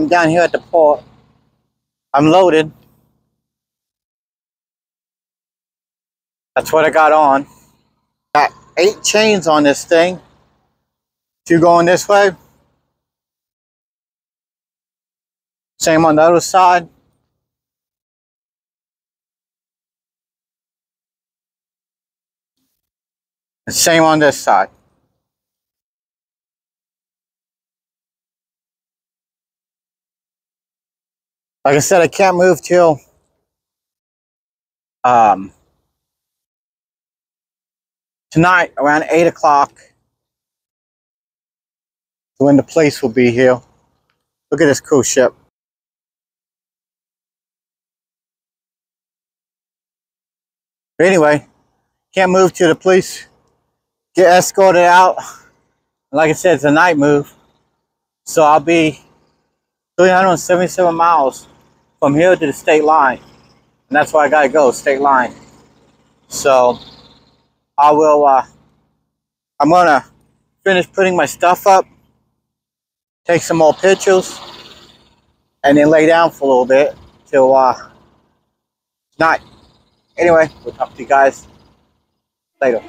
I'm down here at the port. I'm loaded. That's what I got on. Got eight chains on this thing. Two going this way. Same on the other side. Same on this side. Like I said, I can't move till um, tonight around 8 o'clock when the police will be here. Look at this cool ship. But anyway, can't move till the police get escorted out. Like I said, it's a night move. So I'll be 377 miles from here to the state line. And that's where I gotta go, state line. So I will, uh, I'm gonna finish putting my stuff up, take some more pictures, and then lay down for a little bit till uh, night. Anyway, we'll talk to you guys later.